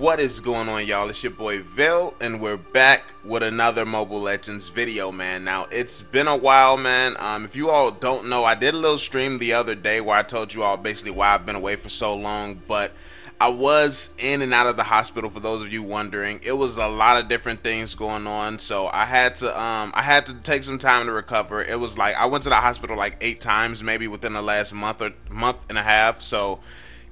What is going on, y'all? It's your boy VeLL, and we're back with another Mobile Legends video, man. Now, it's been a while, man. Um, if you all don't know, I did a little stream the other day where I told you all basically why I've been away for so long, but I was in and out of the hospital for those of you wondering. It was a lot of different things going on, so I had to um I had to take some time to recover. It was like I went to the hospital like 8 times maybe within the last month or month and a half. So,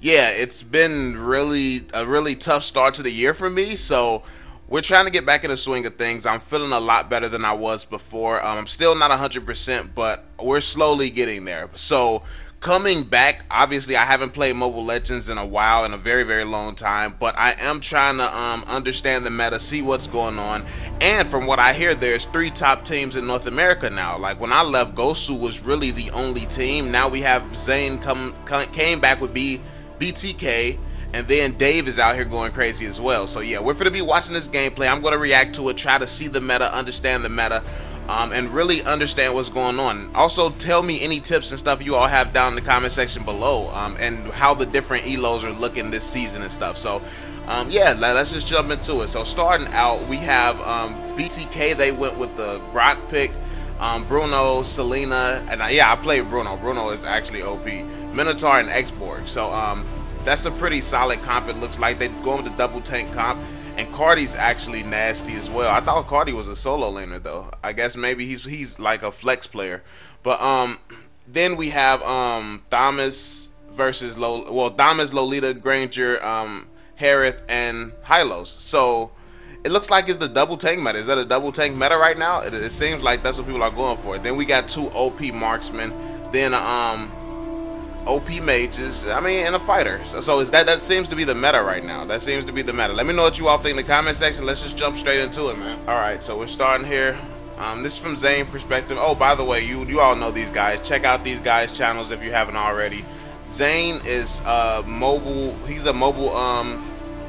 yeah, it's been really a really tough start to the year for me. So we're trying to get back in the swing of things. I'm feeling a lot better than I was before. Um, I'm still not 100%, but we're slowly getting there. So coming back, obviously I haven't played Mobile Legends in a while, in a very very long time, but I am trying to um, understand the meta, see what's going on. And from what I hear, there's three top teams in North America now. Like when I left, Gosu was really the only team. Now we have Zane come, came back with B. BTK, and then Dave is out here going crazy as well. So yeah, we're gonna be watching this gameplay. I'm gonna react to it, try to see the meta, understand the meta, um, and really understand what's going on. Also, tell me any tips and stuff you all have down in the comment section below, um, and how the different elos are looking this season and stuff. So. Um, yeah, let's just jump into it. So starting out, we have um, BTK. They went with the Grok pick. Um, Bruno, Selena, and I, yeah, I played Bruno. Bruno is actually OP. Minotaur and Xborg. So um, that's a pretty solid comp. It looks like they go with the double tank comp. And Carti's actually nasty as well. I thought Carti was a solo laner though. I guess maybe he's he's like a flex player. But um, then we have um Thamuz versus Lo well Thamuz, Lolita, Granger, um, Harith, and Hylos. So it looks like it's the double tank meta. Is that a double tank meta right now? It, it seems like that's what people are going for. Then we got two OP marksmen. Then um OP mages. I mean, and a fighter. So, so is that that seems to be the meta right now? That seems to be the meta. Let me know what you all think in the comment section. Let's just jump straight into it, man. All right, so we're starting here. Um, this is from Zane perspective. Oh, by the way, you you all know these guys. Check out these guys' channels if you haven't already. Zane is uh, mobile. He's a mobile um,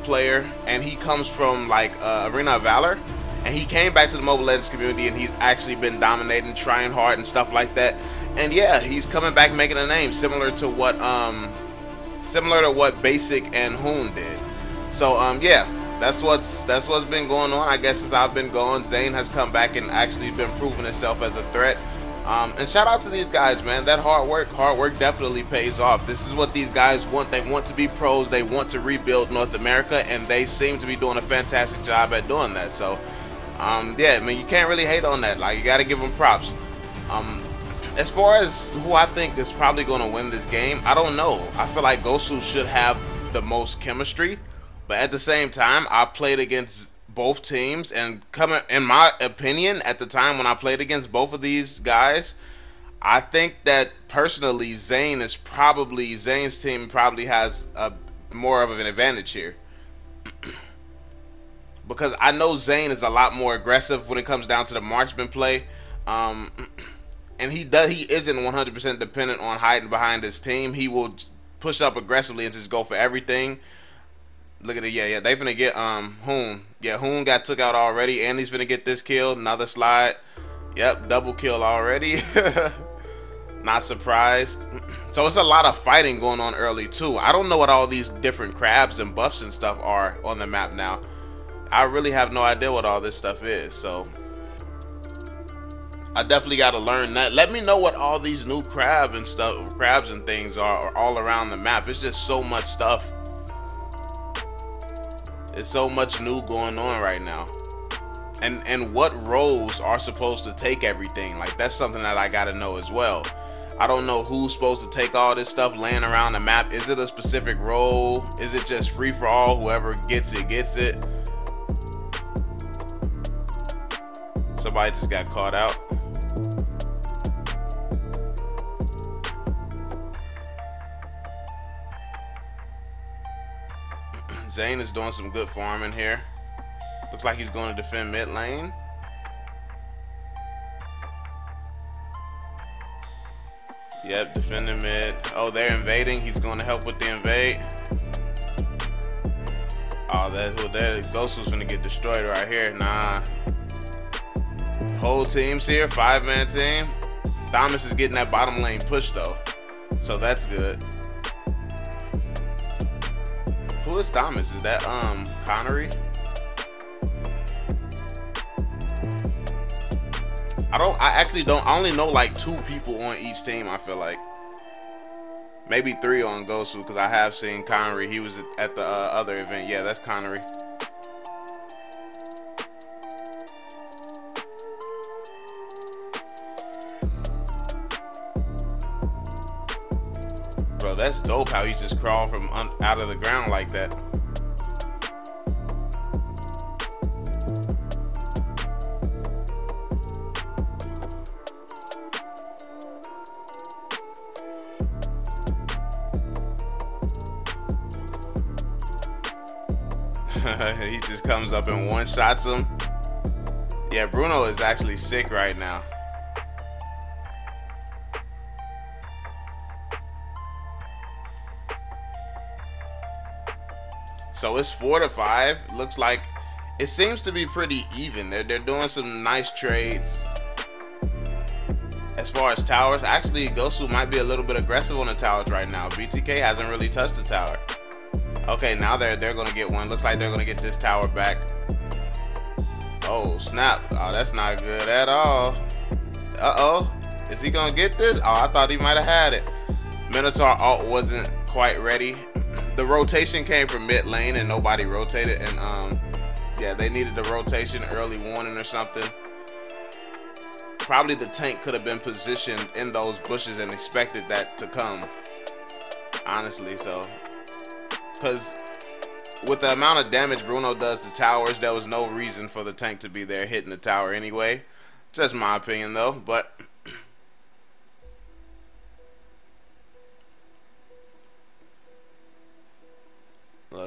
player, and he comes from like uh, Arena of Valor. And he came back to the Mobile Legends community, and he's actually been dominating, trying hard, and stuff like that and yeah, he's coming back making a name similar to what um similar to what Basic and Hoon did. So um yeah, that's what's that's what's been going on. I guess since I've been going, Zane has come back and actually been proving himself as a threat. Um, and shout out to these guys, man. That hard work, hard work definitely pays off. This is what these guys want. They want to be pros. They want to rebuild North America, and they seem to be doing a fantastic job at doing that. So, um, yeah, I mean, you can't really hate on that. Like, you got to give them props. Um, as far as who I think is probably going to win this game, I don't know. I feel like Gosu should have the most chemistry, but at the same time, I played against both teams, and coming in my opinion, at the time when I played against both of these guys, I think that personally, Zane is probably Zane's team probably has a more of an advantage here. because I know Zane is a lot more aggressive when it comes down to the marksman play. Um, and he does he isn't 100% dependent on hiding behind his team. He will push up aggressively and just go for everything. Look at it, yeah, yeah. They finna get um Hoon. Yeah, Hoon got took out already, and he's finna get this kill. Another slide. Yep, double kill already. Not surprised. So it's a lot of fighting going on early too. I don't know what all these different crabs and buffs and stuff are on the map now. I really have no idea what all this stuff is. So I definitely got to learn that. Let me know what all these new crab and stuff, crabs and things are, all around the map. It's just so much stuff. It's so much new going on right now. And and what roles are supposed to take everything? Like that's something that I got to know as well. I don't know who's supposed to take all this stuff laying around the map. Is it a specific role? Is it just free for all? Whoever gets it, gets it. Somebody just got caught out. Zane is doing some good farming here. Looks like he's going to defend mid lane. Yep, defending mid. Oh, they're invading. He's going to help with the invade. Oh, what that Ghost was gonna get destroyed right here. Nah. Whole team's here, five man team. Thamuz is getting that bottom lane push though. So that's good. Who is Thamuz? Is that um Connery? I don't. I actually don't. I only know like two people on each team. I feel like maybe three on Gosu because I have seen Connery. He was at the uh, other event. Yeah, that's Connery. Dope how he just crawled from out of the ground like that. he just comes up and one shots him. Yeah, Bruno is actually sick right now. So it's four to five. Looks like it seems to be pretty even. They're they're doing some nice trades. As far as towers, actually Gosu might be a little bit aggressive on the towers right now. BTK hasn't really touched the tower. Okay, now they're they're gonna get one. Looks like they're gonna get this tower back. Oh snap! Oh, that's not good at all. Uh oh, is he gonna get this? Oh, I thought he might have had it. Minotaur ult wasn't quite ready. The rotation came from mid lane and nobody rotated, and um, yeah, they needed the rotation, early warning or something. Probably the tank could have been positioned in those bushes and expected that to come. Honestly, so because with the amount of damage Bruno does to towers, there was no reason for the tank to be there hitting the tower anyway. Just my opinion, though. But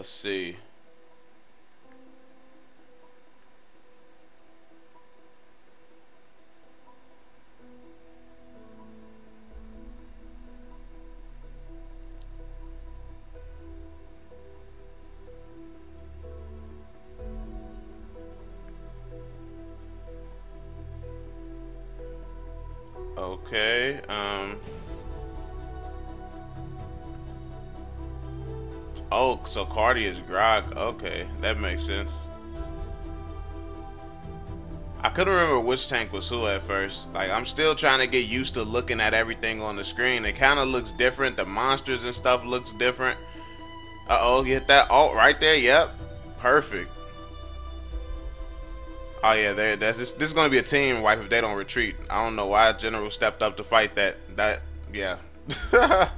let's see. Okay, um... Oh, so Carti is Grock. Okay, that makes sense. I couldn't remember which tank was who at first. Like, I'm still trying to get used to looking at everything on the screen. It kind of looks different. The monsters and stuff looks different. Uh-oh, get that ult right there. Yep, perfect. Oh yeah, there. That's this. This is gonna be a team wipe if they don't retreat. I don't know why General stepped up to fight that. That yeah.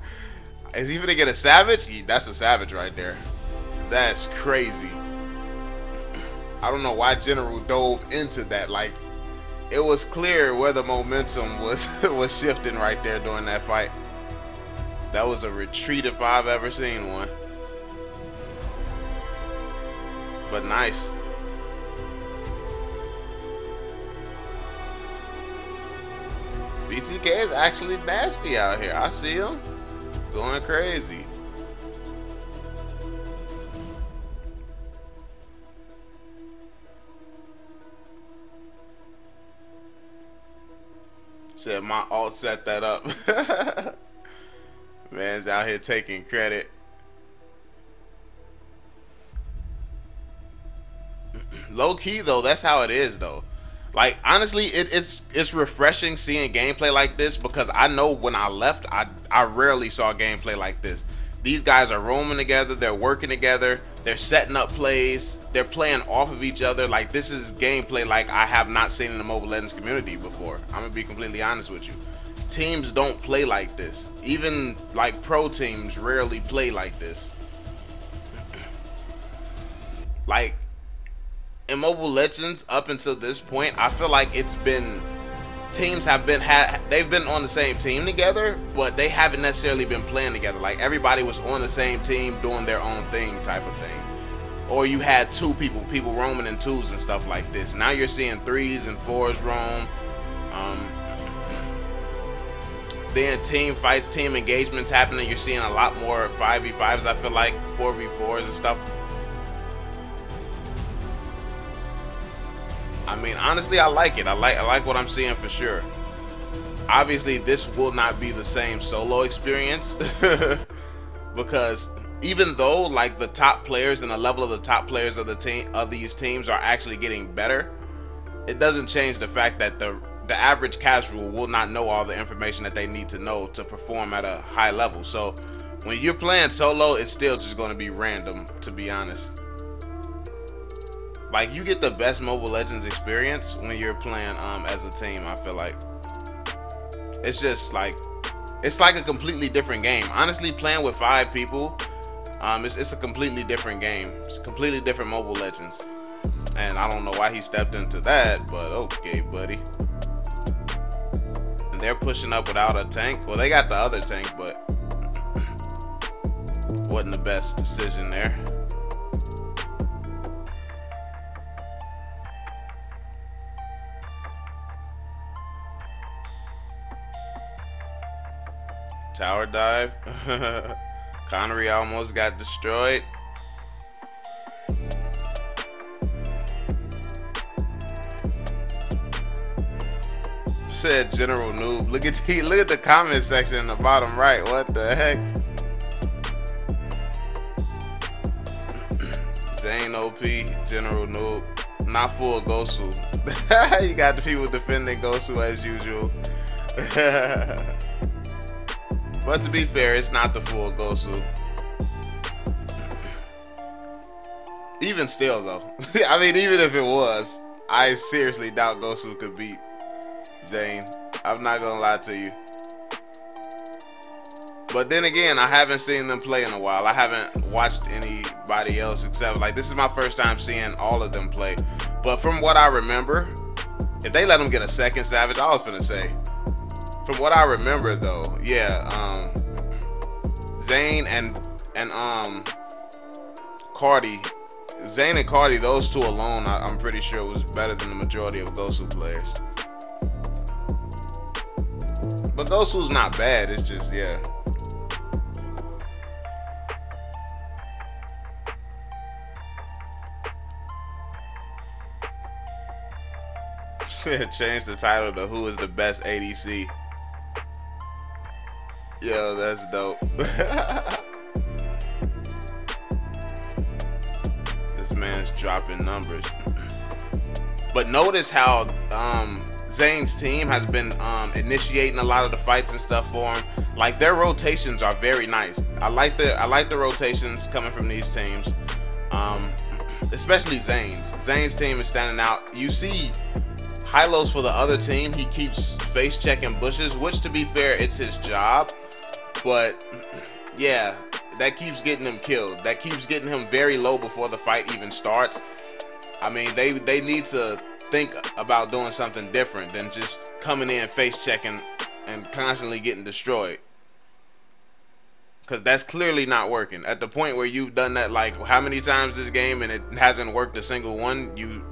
is he gonna get a savage? He, that's a savage right there. That's crazy. I don't know why General dove into that. Like, it was clear where the momentum was was shifting right there during that fight. That was a retreat if I've ever seen one. But nice. BTK is actually nasty out here. I see him going crazy. Said my ult set that up. Man's out here taking credit. Low key though, that's how it is though. Like honestly, it, it's it's refreshing seeing gameplay like this because I know when I left, I I rarely saw gameplay like this. These guys are roaming together, they're working together, they're setting up plays, they're playing off of each other. Like this is gameplay like I have not seen in the Mobile Legends community before. I'm gonna be completely honest with you. Teams don't play like this. Even like pro teams rarely play like this. like in Mobile Legends up until this point, I feel like it's been teams have been had they've been on the same team together, but they haven't necessarily been playing together. Like everybody was on the same team doing their own thing type of thing. Or you had two people, people roaming in twos and stuff like this. Now you're seeing threes and fours roam. Um, then team fights, team engagements happening. You're seeing a lot more 5v5s, I feel like, 4v4s and stuff I mean, honestly, I like it. I like I like what I'm seeing for sure. Obviously, this will not be the same solo experience because even though like the top players and the level of the top players of the team of these teams are actually getting better, it doesn't change the fact that the the average casual will not know all the information that they need to know to perform at a high level. So when you're playing solo, it's still just going to be random, to be honest. Like you get the best Mobile Legends experience when you're playing um, as a team. I feel like it's just like it's like a completely different game. Honestly, playing with five people, um, it's, it's a completely different game. It's completely different Mobile Legends. And I don't know why he stepped into that, but okay, buddy. And they're pushing up without a tank. Well, they got the other tank, but wasn't the best decision there. Tower dive. Connery almost got destroyed. Said General Noob. Look at the look at the comment section in the bottom right. What the heck? Zane OP, General Noob. Not full Gosu. you got the people defending Gosu as usual. But to be fair, it's not the full Gosu. Even still, though. I mean, even if it was, I seriously doubt Gosu could beat Zane. I'm not gonna lie to you. But then again, I haven't seen them play in a while. I haven't watched anybody else except like this is my first time seeing all of them play. But from what I remember, if they let them get a second Savage, I was gonna say from what I remember, though, yeah, um, Zane and and um, Carti, Zane and Carti, those two alone, I, am pretty sure was better than the majority of Gosu players. But Gosu's not bad. It's just yeah. Change the title to Who is the Best ADC. Yo, that's dope. this man's dropping numbers. But notice how um, Zane's team has been um, initiating a lot of the fights and stuff for him. Like their rotations are very nice. I like the I like the rotations coming from these teams. Um, especially Zane's. Zane's team is standing out. You see Hylos for the other team, he keeps face checking bushes, which to be fair, it's his job. But yeah, that keeps getting him killed. That keeps getting him very low before the fight even starts. I mean, they they need to think about doing something different than just coming in face checking and constantly getting destroyed. Cause that's clearly not working. At the point where you've done that like how many times this game and it hasn't worked a single one, you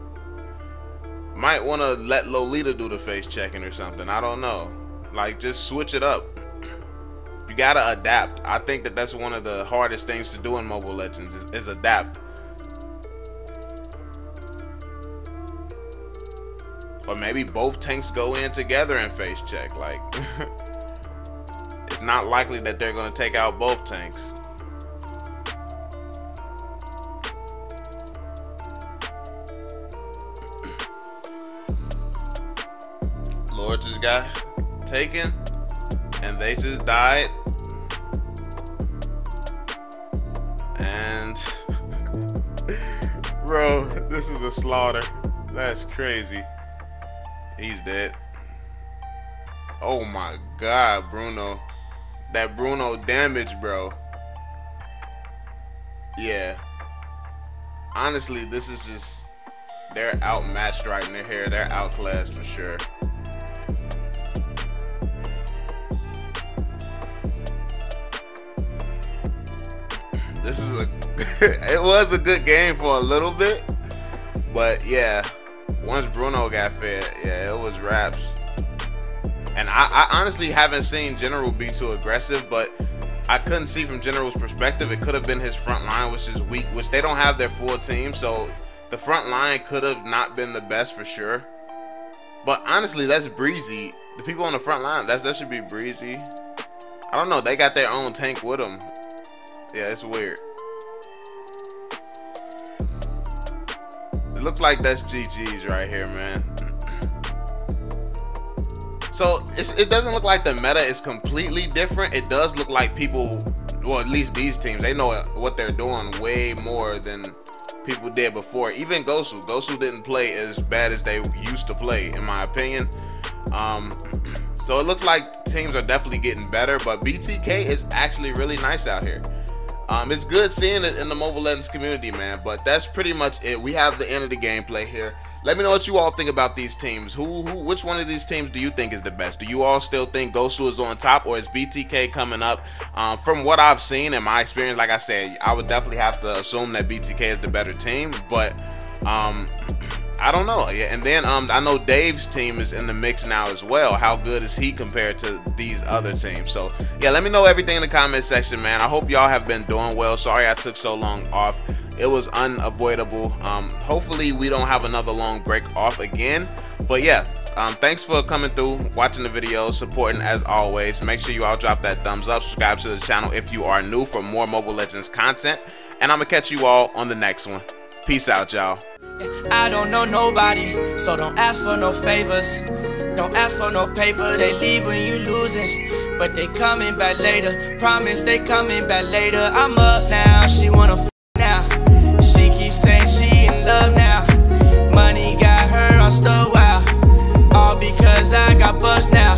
might want to let Lolita do the face checking or something. I don't know. Like just switch it up you gotta adapt. I think that that's one of the hardest things to do in Mobile Legends is, is adapt. Or maybe both tanks go in together and face check. Like, it's not likely that they're gonna take out both tanks. Lord just got taken and they just died. This is a slaughter. That's crazy. He's dead. Oh my god, Bruno. That Bruno damage, bro. Yeah. Honestly, this is just they're outmatched right in here. They're outclassed for sure. This is a it was a good game for a little bit, but yeah, once Bruno got fed, yeah, it was raps. And I, I honestly haven't seen General be too aggressive, but I couldn't see from General's perspective. It could have been his front line, which is weak, which they don't have their full team, so the front line could have not been the best for sure. But honestly, that's breezy. The people on the front line, that's that should be breezy. I don't know. They got their own tank with them. Yeah, it's weird. It looks like that's GG's right here, man. So it doesn't look like the meta is completely different. It does look like people, well, at least these teams, they know what they're doing way more than people did before. Even Gosu, Gosu didn't play as bad as they used to play, in my opinion. Um, so it looks like teams are definitely getting better, but BTK is actually really nice out here. Um, it's good seeing it in the Mobile Legends community, man. But that's pretty much it. We have the end of the gameplay here. Let me know what you all think about these teams. Who, who, which one of these teams do you think is the best? Do you all still think Gosu is on top, or is BTK coming up? Um, from what I've seen in my experience, like I said, I would definitely have to assume that BTK is the better team. But um, I don't know. Yeah, and then um, I know Dave's team is in the mix now as well. How good is he compared to these other teams? So yeah, let me know everything in the comment section, man. I hope y'all have been doing well. Sorry I took so long off. It was unavoidable. Um, hopefully we don't have another long break off again. But yeah, um, thanks for coming through, watching the videos, supporting as always. Make sure you all drop that thumbs up, subscribe to the channel if you are new for more Mobile Legends content. And I'm to catch you all on the next one. Peace out, y'all. I don't know nobody, so don't ask for no favors. Don't ask for no paper, they leave when you losing. But they coming back later, promise they coming back later. I'm up now, she wanna f now. She keeps saying she in love now. Money got her on stow wow. All because I got bust now.